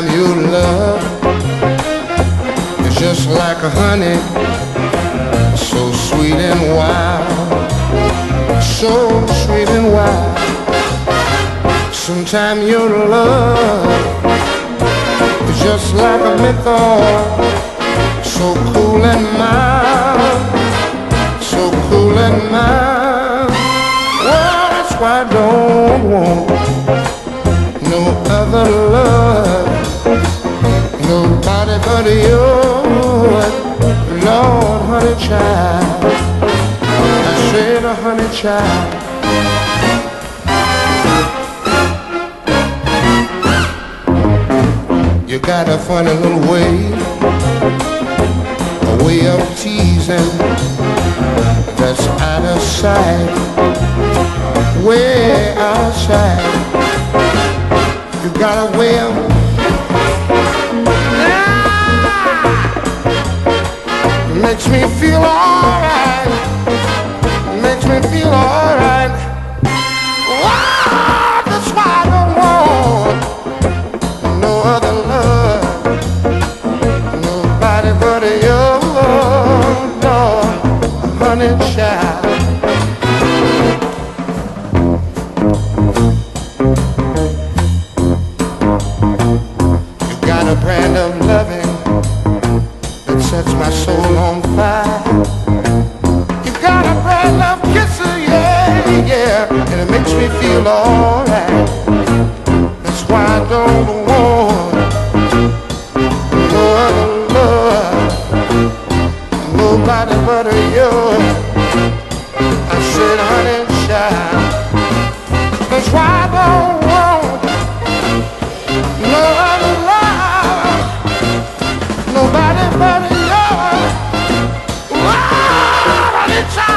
time you love is just like honey, so sweet and wild, so sweet and wild. Sometimes your love is just like a myth, so cool and mild, so cool and mild. Well, that's why I don't want no other love. Honey child. I said, a honey child. You got a funny little way, a way of teasing that's out of sight, way outside. You got a way of makes me feel alright, makes me feel alright. Wow, that's why I don't want no other love, sets my soul on fire. You got a brand love kisser, yeah, yeah, and it makes me feel alright. That's why I don't want no other love, nobody but you. I said, honey, child, that's why I don't. inside.